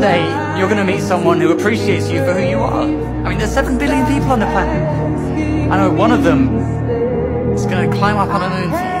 day you're going to meet someone who appreciates you for who you are. I mean, there's 7 billion people on the planet. I know one of them is going to climb up on a moon.